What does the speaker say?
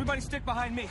Everybody stick behind me.